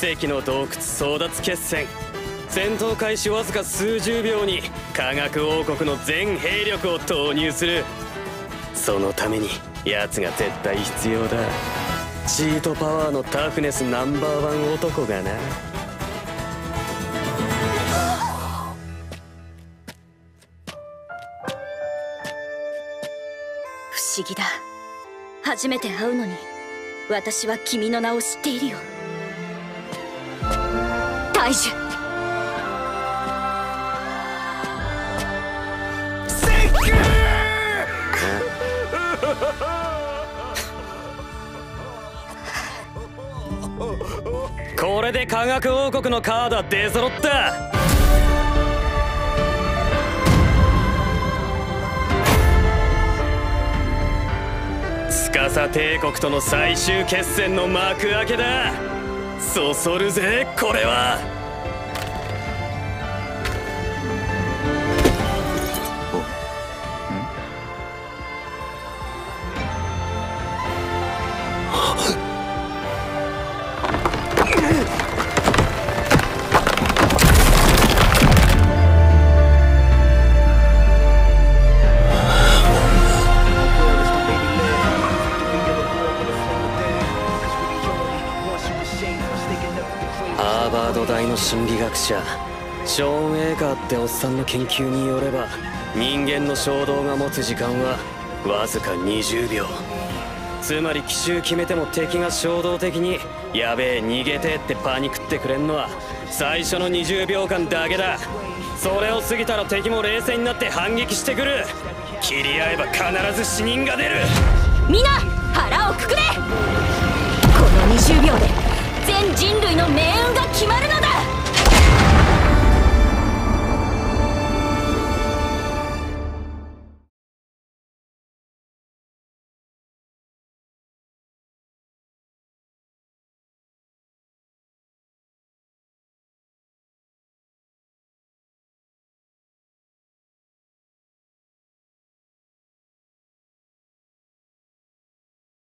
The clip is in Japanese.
奇跡の洞窟争奪決戦。戦闘開始わずか数十秒に科学王国の全兵力を投入する。そのために奴が絶対必要だ。チートパワーのタフネスナンバーワン男がな。不思議だ。初めて会うのに私は君の名を知っているよ。大樹これで科学王国のカードは出揃った。司帝国との最終決戦の幕開けだ。そそるぜこれは。ハーバード大の心理学者ショーン・エーカーっておっさんの研究によれば人間の衝動が持つ時間はわずか20秒。つまり奇襲決めても敵が衝動的に「やべえ逃げて」ってパニクってくれんのは最初の20秒間だけだ。それを過ぎたら敵も冷静になって反撃してくる。切り合えば必ず死人が出る。皆腹をくくれ。この20秒で